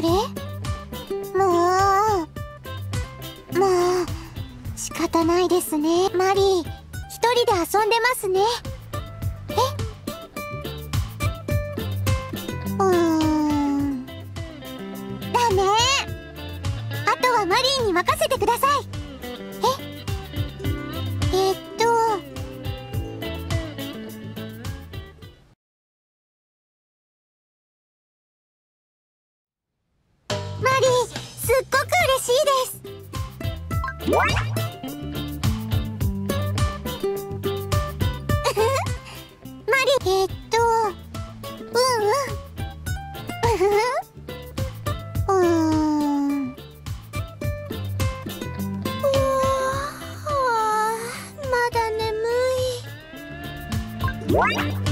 れ？もうまあ仕方ないですね。マリー一人で遊んでますね。え？うーん。だね。あとはマリーに任せてください。すっごく嬉しいです。マリえっとうん。うん。うーんうわまだ眠い。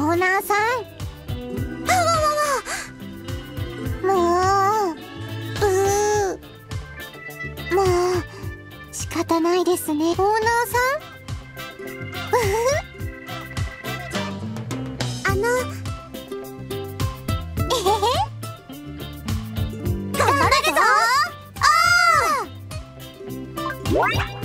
オーナーさん。あわわわ。もうもう仕方ないですね。オーナーさん。あの。えへへ。頑張るぞ。ー。